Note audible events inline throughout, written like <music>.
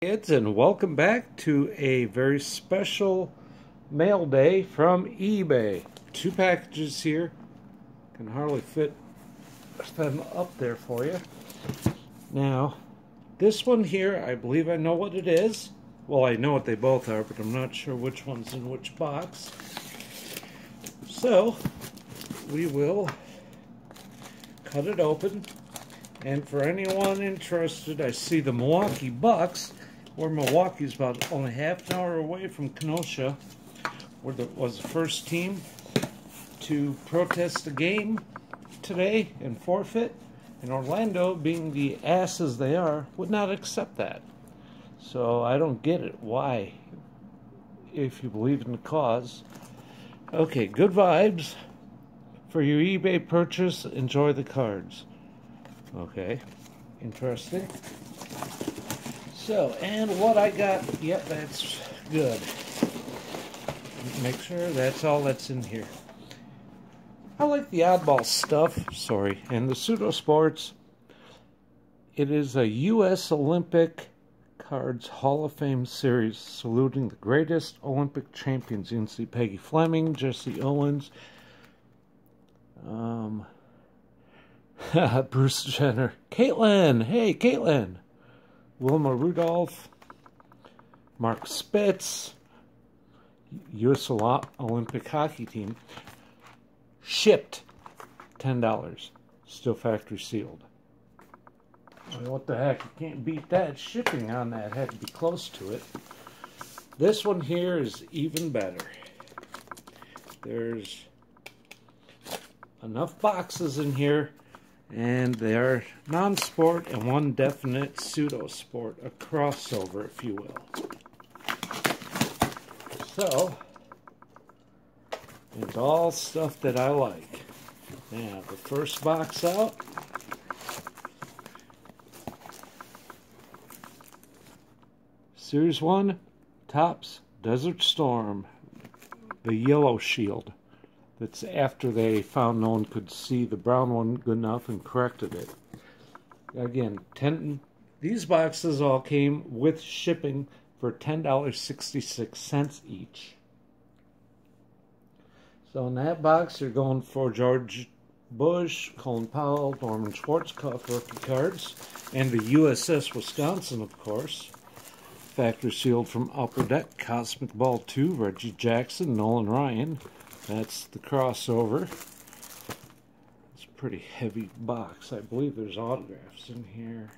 kids and welcome back to a very special mail day from eBay. Two packages here. Can hardly fit them up there for you. Now, this one here, I believe I know what it is. Well, I know what they both are, but I'm not sure which one's in which box. So, we will cut it open. And for anyone interested, I see the Milwaukee Bucks where Milwaukee is about only half an hour away from Kenosha, where the, was the first team to protest the game today and forfeit. And Orlando, being the asses they are, would not accept that. So I don't get it. Why? If you believe in the cause. Okay, good vibes. For your eBay purchase, enjoy the cards. Okay, interesting. So, and what I got, yep, that's good. Make sure that's all that's in here. I like the oddball stuff, sorry, and the pseudo sports. It is a U.S. Olympic Cards Hall of Fame series saluting the greatest Olympic champions. You can see Peggy Fleming, Jesse Owens, um, <laughs> Bruce Jenner, Caitlyn. Hey, Caitlyn. Wilma Rudolph, Mark Spitz, U.S. Olympic hockey team, shipped $10, still factory sealed. What the heck, you can't beat that. Shipping on that had to be close to it. This one here is even better. There's enough boxes in here and they are non-sport and one definite pseudo-sport, a crossover, if you will. So, it's all stuff that I like. Now, the first box out. Series 1, Topps Desert Storm, the yellow shield. That's after they found no one could see the brown one good enough and corrected it. Again, ten. These boxes all came with shipping for ten dollars sixty six cents each. So in that box, you're going for George Bush, Colin Powell, Norman Schwarzkopf rookie cards, and the USS Wisconsin, of course. Factory sealed from Upper Deck, Comic Ball 2, Reggie Jackson, Nolan Ryan. That's the crossover. It's a pretty heavy box. I believe there's autographs in here.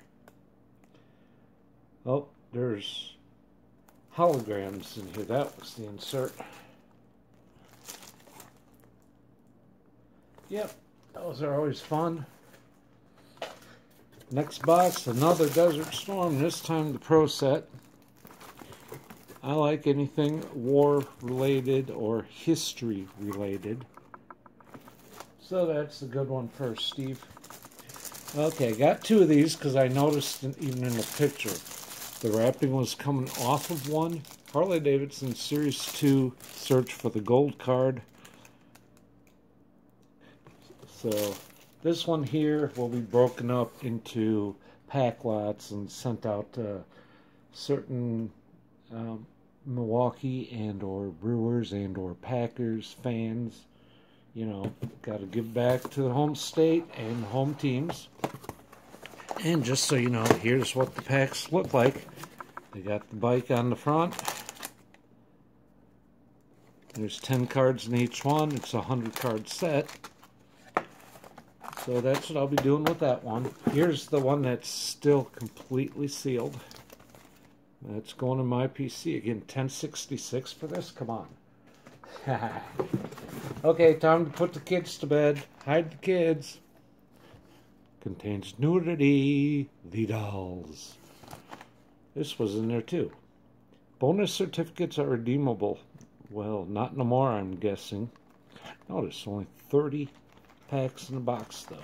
Oh, there's holograms in here. That was the insert. Yep, those are always fun. Next box, another Desert Storm, this time the Pro Set. I like anything war related or history related. So that's a good one first, Steve. Okay, got two of these because I noticed even in the picture the wrapping was coming off of one. Harley Davidson Series 2 Search for the Gold card. So this one here will be broken up into pack lots and sent out to certain um, Milwaukee and or Brewers and or Packers fans, you know, got to give back to the home state and home teams. And just so you know, here's what the packs look like. They got the bike on the front. There's 10 cards in each one. It's a 100 card set. So that's what I'll be doing with that one. Here's the one that's still completely sealed. That's going in my PC. Again, 1066 for this? Come on. <laughs> okay, time to put the kids to bed. Hide the kids. Contains nudity. The dolls. This was in there too. Bonus certificates are redeemable. Well, not no more, I'm guessing. Notice only 30 packs in the box, though.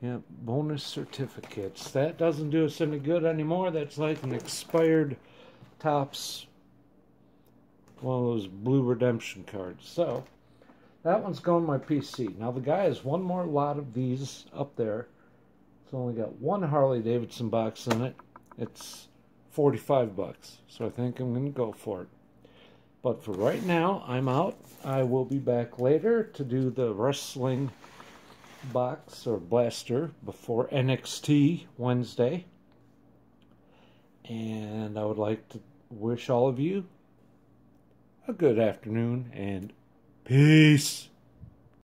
Yeah, bonus certificates. That doesn't do us any good anymore. That's like an expired Topps one of those blue redemption cards. So, that one's going my PC. Now, the guy has one more lot of these up there It's only got one Harley Davidson box in it. It's 45 bucks. So I think I'm going to go for it. But for right now, I'm out. I will be back later to do the wrestling box or blaster before NXT Wednesday. And I would like to wish all of you a good afternoon and peace.